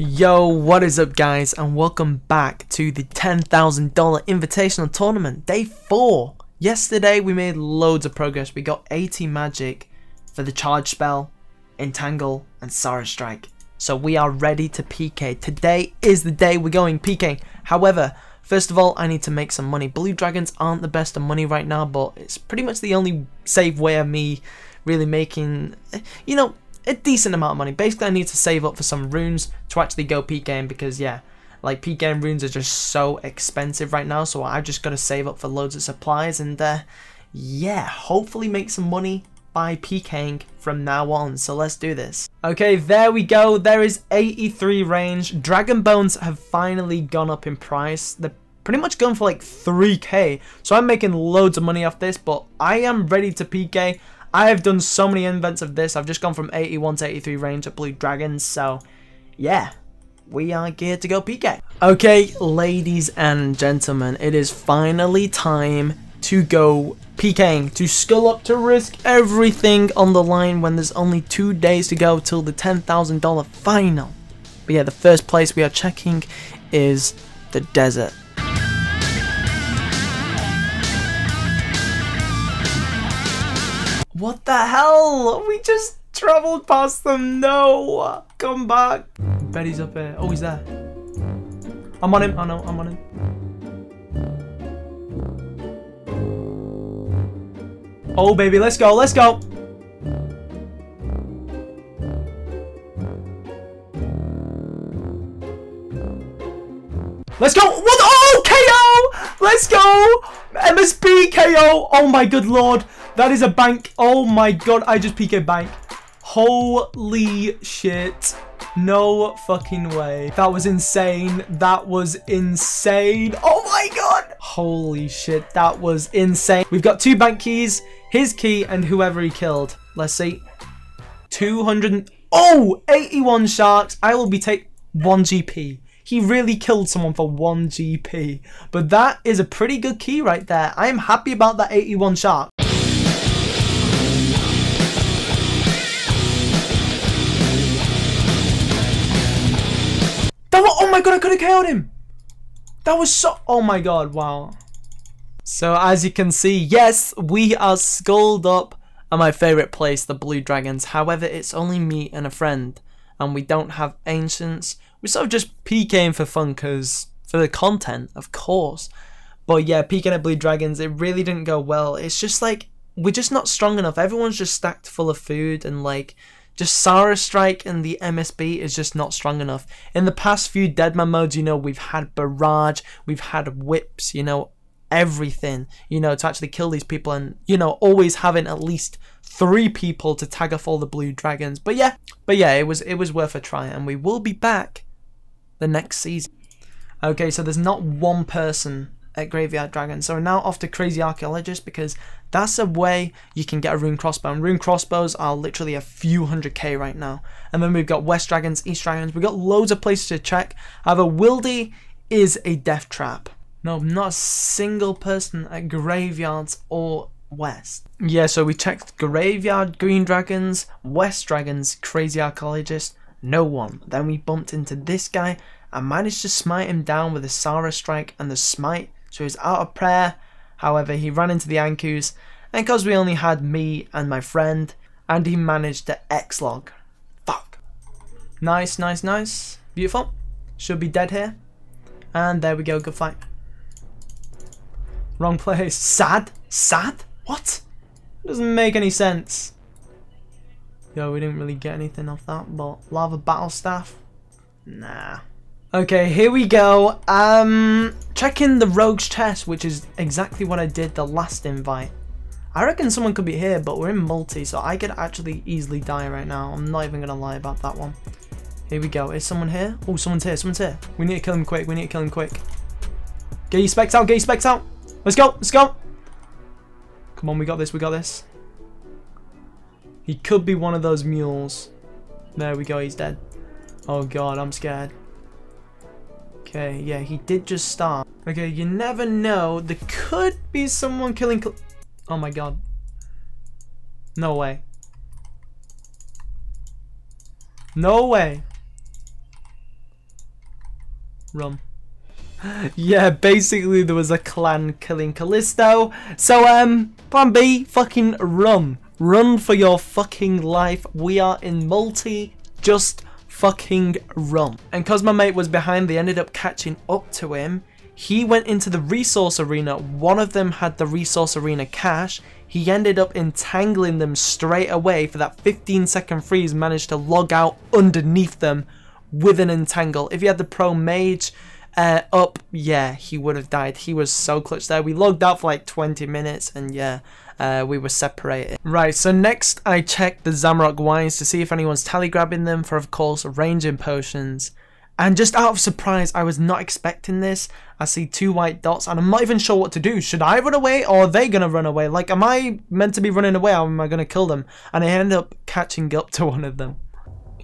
Yo, what is up guys and welcome back to the $10,000 Invitational Tournament, day 4. Yesterday we made loads of progress, we got 80 magic for the Charge Spell, Entangle and Sara Strike. So we are ready to PK. Today is the day we're going PK. However, first of all I need to make some money. Blue Dragons aren't the best of money right now but it's pretty much the only safe way of me really making, you know, a decent amount of money. Basically, I need to save up for some runes to actually go peak game because, yeah, like peak game runes are just so expensive right now. So I've just got to save up for loads of supplies and, uh, yeah, hopefully make some money by PKing from now on. So let's do this. Okay, there we go. There is 83 range. Dragon Bones have finally gone up in price. They're pretty much going for like 3k. So I'm making loads of money off this, but I am ready to PK. I have done so many invents of this. I've just gone from 81 to 83 range at Blue Dragons. So, yeah, we are geared to go PK. Okay, ladies and gentlemen, it is finally time to go PKing, to skull up, to risk everything on the line when there's only two days to go till the $10,000 final. But yeah, the first place we are checking is the desert. What the hell? We just traveled past them. No. Come back. Betty's up here. Oh, he's there. I'm on him. I know. I'm on him. Oh, baby. Let's go. Let's go. Let's go! What? Oh, KO! Let's go! MSB KO! Oh my good lord. That is a bank. Oh my god, I just PK bank. Holy shit. No fucking way. That was insane. That was insane. Oh my god. Holy shit, that was insane. We've got two bank keys, his key, and whoever he killed. Let's see. 200. Oh, 81 sharks. I will be take 1 GP. He really killed someone for 1 GP. But that is a pretty good key right there. I am happy about that 81 shark. My god, I could have killed him. That was so, oh my god, wow. So as you can see, yes, we are skulled up at my favourite place, the Blue Dragons. However, it's only me and a friend, and we don't have Ancients. We're sort of just PKing for fun, because for the content, of course. But yeah, PKing at Blue Dragons, it really didn't go well. It's just like, we're just not strong enough. Everyone's just stacked full of food, and like, just Sara Strike and the MSB is just not strong enough. In the past few Deadman modes, you know, we've had Barrage, we've had Whips, you know, everything, you know, to actually kill these people and, you know, always having at least three people to tag off all the blue dragons. But yeah, but yeah, it was it was worth a try and we will be back the next season. Okay, so there's not one person at Graveyard Dragon. So we're now off to Crazy Archaeologist because that's a way you can get a rune crossbow. And rune crossbows are literally a few hundred K right now. And then we've got West Dragons, East Dragons. We've got loads of places to check. However, Wildy is a death trap. No, not a single person at Graveyards or West. Yeah, so we checked Graveyard, Green Dragons, West Dragons, Crazy Archaeologist, no one. Then we bumped into this guy and managed to smite him down with a Sara Strike and the Smite so he's out of prayer. However, he ran into the Ankous, and because we only had me and my friend, and he managed to X-log. Fuck. Nice, nice, nice. Beautiful. Should be dead here. And there we go, good fight. Wrong place. Sad? Sad? What? Doesn't make any sense. Yo, we didn't really get anything off that, but Lava Battle Staff? Nah. Okay, here we go. Um, checking the Rogue's chest, which is exactly what I did the last invite. I reckon someone could be here, but we're in multi, so I could actually easily die right now. I'm not even going to lie about that one. Here we go. Is someone here? Oh, someone's here. Someone's here. We need to kill him quick. We need to kill him quick. Get your specs out. Get your specs out. Let's go. Let's go. Come on, we got this. We got this. He could be one of those mules. There we go. He's dead. Oh, God. I'm scared. Okay, yeah, he did just stop. Okay, you never know. There could be someone killing... oh my god. No way. No way. Rum. Yeah, basically there was a clan killing Callisto. So, um, plan B, fucking run. Run for your fucking life. We are in multi. Just fucking run. And cause my mate was behind, they ended up catching up to him. He went into the resource arena. One of them had the resource arena cash. He ended up entangling them straight away for that 15 second freeze, managed to log out underneath them with an entangle. If he had the pro mage uh, up, yeah, he would have died. He was so clutch there. We logged out for like 20 minutes and yeah, uh, we were separated. Right, so next I checked the Zamorak wines to see if anyone's tele grabbing them for, of course, ranging potions. And just out of surprise, I was not expecting this. I see two white dots and I'm not even sure what to do. Should I run away or are they going to run away? Like, am I meant to be running away or am I going to kill them? And I end up catching up to one of them.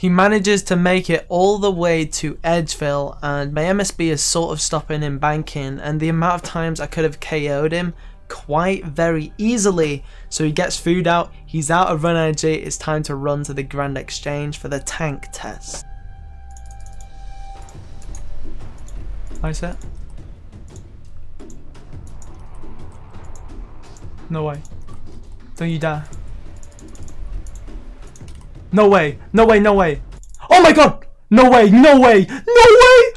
He manages to make it all the way to Edgeville and my MSB is sort of stopping him banking and the amount of times I could have KO'd him quite very easily. So he gets food out, he's out of run energy, it's time to run to the Grand Exchange for the tank test. I set. No way. Don't you dare. No way. No way, no way. Oh my god! No way, no way, no way!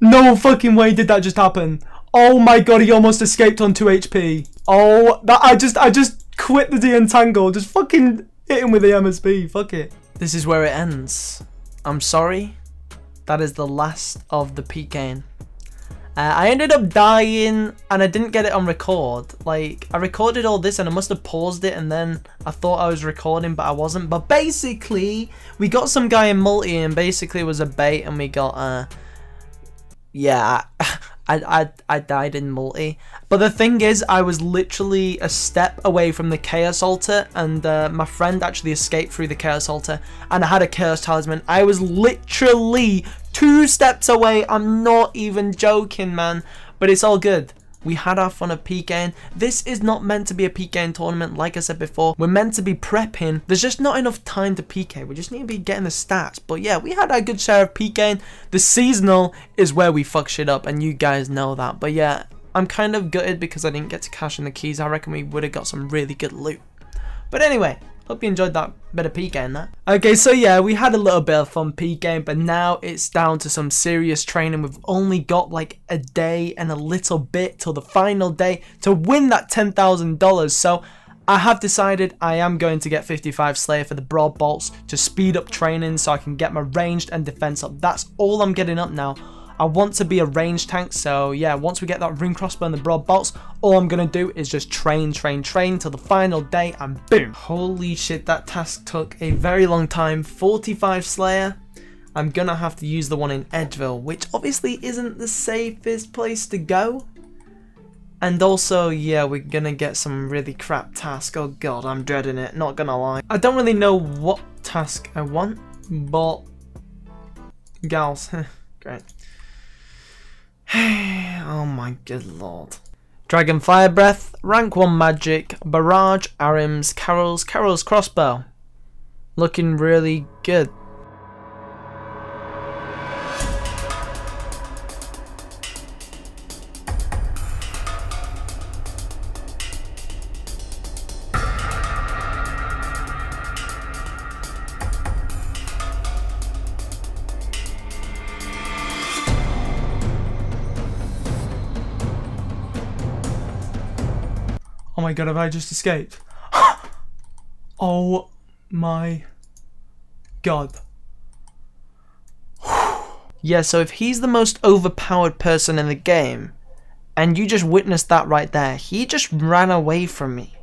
No fucking way did that just happen. Oh my god, he almost escaped on 2 HP. Oh, that I just I just quit the de-entangle. Just fucking hit him with the MSB. Fuck it. This is where it ends. I'm sorry. That is the last of the PKing. Uh, I ended up dying and I didn't get it on record. Like, I recorded all this and I must have paused it and then I thought I was recording but I wasn't. But basically, we got some guy in multi and basically it was a bait and we got, uh, yeah, I, I, I died in multi. But the thing is, I was literally a step away from the Chaos Altar, and uh, my friend actually escaped through the Chaos Altar, and I had a Chaos Talisman. I was literally two steps away. I'm not even joking, man. But it's all good. We had our fun of PKing. This is not meant to be a PKing tournament, like I said before. We're meant to be prepping. There's just not enough time to PK. We just need to be getting the stats. But yeah, we had our good share of PKing. The seasonal is where we fuck shit up, and you guys know that. But yeah, I'm kind of gutted because I didn't get to cash in the keys. I reckon we would have got some really good loot. But anyway, Hope you enjoyed that bit of PKing that. Okay, so yeah, we had a little bit of fun PKing, but now it's down to some serious training. We've only got like a day and a little bit till the final day to win that $10,000. So I have decided I am going to get 55 Slayer for the Broad Bolts to speed up training so I can get my ranged and defense up. That's all I'm getting up now. I want to be a range tank, so yeah, once we get that rune crossbow and the broad bolts, all I'm going to do is just train, train, train till the final day and boom. Holy shit, that task took a very long time. 45 Slayer. I'm going to have to use the one in Edgeville, which obviously isn't the safest place to go. And also, yeah, we're gonna get some really crap task. Oh god, I'm dreading it, not gonna lie. I don't really know what task I want, but... Gals, great. oh my good lord. Dragon Fire Breath, Rank 1 Magic, Barrage, Ahrim's, Karil's, Karil's Crossbow. Looking really good. My god, have I just escaped? oh my god. yeah, so if he's the most overpowered person in the game, and you just witnessed that right there, he just ran away from me.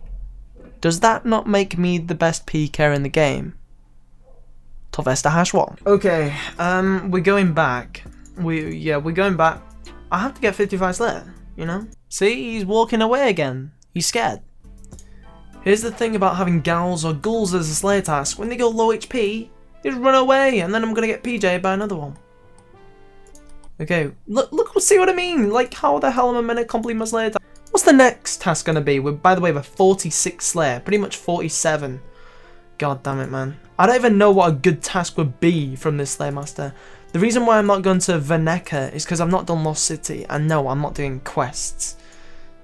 Does that not make me the best PK in the game? Torvesta hash one. Okay, um, we're going back. We yeah, we're going back. I have to get 55 Slayer, you know? See, he's walking away again. He's scared. Here's the thing about having gals or ghouls as a slayer task. When they go low HP, they just run away and then I'm to get PJ by another one. Okay, look, look, see what I mean? Like, how the hell am I meant to complete my slayer task? What's the next task to be? We're, by the way, we're 46 slayer, pretty much 47. God damn it, man. I don't even know what a good task would be from this Slayer Master. The reason why I'm not going to Vannaka is because I've not done Lost City, and no, I'm not doing quests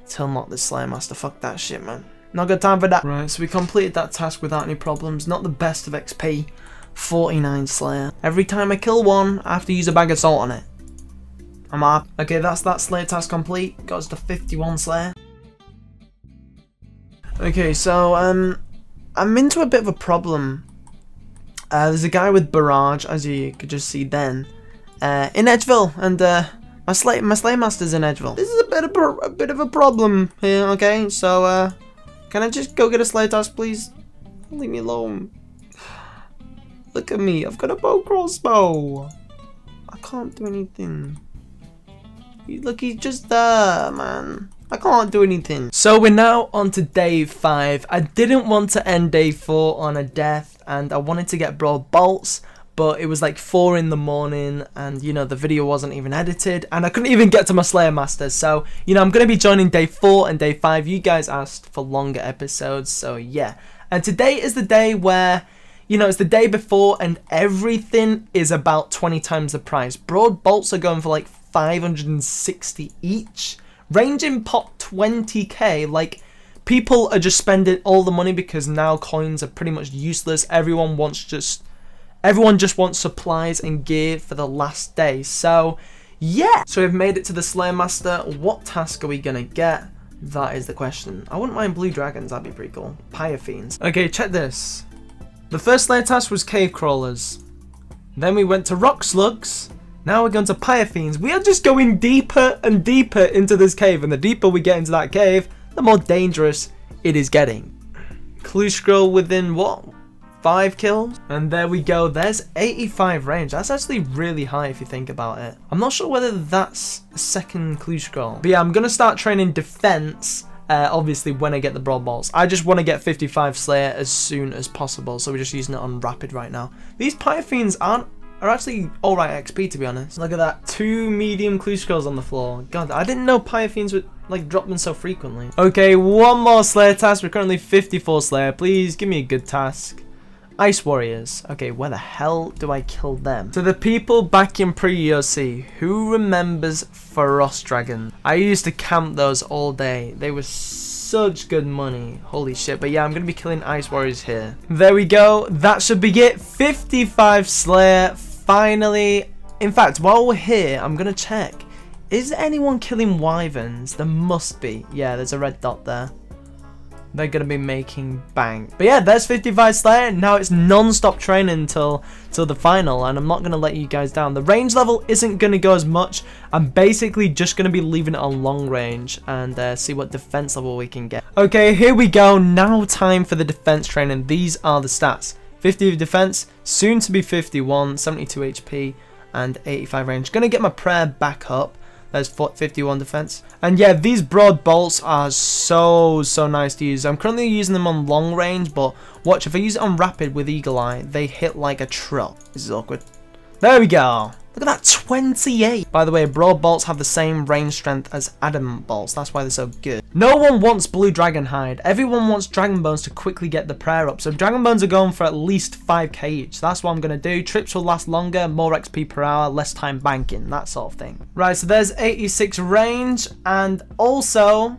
till not the Slayer Master. Fuck that shit, man. Not good time for that. Right, so we completed that task without any problems. Not the best of XP. 49 Slayer. Every time I kill one, I have to use a bag of salt on it. I'm up. Okay, that's that Slayer task complete. Got us to 51 Slayer. Okay, so, um, I'm into a bit of a problem. Uh, there's a guy with Barrage, as you could just see then, uh, in Edgeville, and, uh, my Slay, my Slay Master's in Edgeville. This is a bit of a, bit of a problem here, okay? So, uh, can I just go get a Slay task, please? Leave me alone. Look at me, I've got a bow crossbow. I can't do anything. Look, he's just there, man. I can't do anything. So we're now on to day 5. I didn't want to end day 4 on a death and I wanted to get broad bolts but it was like 4 in the morning and you know the video wasn't even edited and I couldn't even get to my Slayer Master so you know I'm going to be joining day 4 and day 5. You guys asked for longer episodes so yeah. And today is the day where you know, it's the day before and everything is about 20 times the price. Broad bolts are going for like 560 each. Ranging pot 20k, like people are just spending all the money because now coins are pretty much useless. Everyone wants just everyone just wants supplies and gear for the last day. So yeah. So we've made it to the Slayer Master. What task are we gonna get? That is the question. I wouldn't mind blue dragons, that'd be pretty cool. Pyre fiends. Okay, check this. The first Slayer task was cave crawlers. Then we went to rock slugs. Now we're going to pyre fiends. We are just going deeper and deeper into this cave. And the deeper we get into that cave, the more dangerous it is getting. Clue scroll within what? Five kills? And there we go. There's 85 range. That's actually really high if you think about it. I'm not sure whether that's a second clue scroll. But yeah, I'm to start training defense uh, obviously when I get the broad bolts. I just want to get 55 Slayer as soon as possible, so we're just using it on rapid right now. These Pyre aren't are actually alright XP to be honest. Look at that, two medium clue scrolls on the floor. God, I didn't know Pyre would like drop them so frequently. Okay, one more Slayer task. We're currently 54 Slayer. Please give me a good task. Ice Warriors. Okay, where the hell do I kill them? So the people back in pre-EOC, who remembers Frost Dragon? I used to camp those all day. They were such good money. Holy shit. But yeah, I'm going to be killing Ice Warriors here. There we go. That should be it. 55 Slayer. Finally. In fact, while we're here, I'm going to check. Is anyone killing Wyverns? There must be. Yeah, there's a red dot there they're going to be making bank. But yeah, there's 55 Slayer. Now it's non-stop training until, till the final, and I'm not going to let you guys down. The range level isn't going to go as much. I'm basically just going to be leaving it on long range and uh, see what defense level we can get. Okay, here we go. Now time for the defense training. These are the stats. 50 defense, soon to be 51, 72 HP, and 85 range. Gonna get my prayer back up. There's 51 defense. And yeah, these broad bolts are so, so nice to use. I'm currently using them on long range, but watch, if I use it on rapid with Eagle Eye, they hit like a truck. This is awkward. There we go. Look at that, 28! By the way, Broad Bolts have the same range strength as Adamant Bolts, that's why they're so good. No one wants Blue Dragon Hide, everyone wants Dragon Bones to quickly get the prayer up, so Dragon Bones are going for at least 5k each, that's what I'm going to do. Trips will last longer, more XP per hour, less time banking, that sort of thing. Right, so there's 86 range, and also,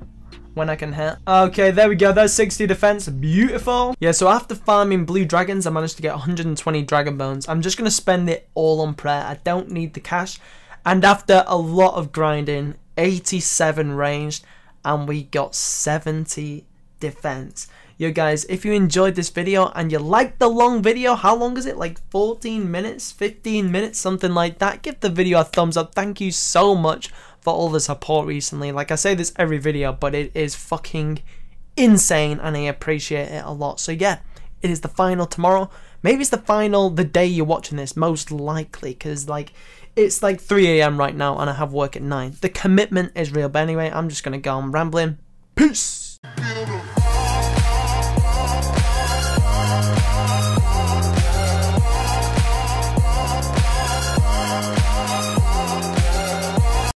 when I can hit. Okay, there we go. There's 60 defense. Beautiful. Yeah, so after farming blue dragons, I managed to get 120 dragon bones. I'm just going to spend it all on prayer. I don't need the cash. And after a lot of grinding, 87 ranged, and we got 70 defense. Yo guys, if you enjoyed this video and you liked the long video, how long is it? Like 14 minutes, 15 minutes, something like that. Give the video a thumbs up. Thank you so much for all the support recently. Like I say this every video, but it is fucking insane and I appreciate it a lot. So yeah, it is the final tomorrow. Maybe it's the final the day you're watching this, most likely, because like it's like 3 a.m. right now and I have work at 9. The commitment is real, but anyway, I'm just gonna go on rambling. Peace!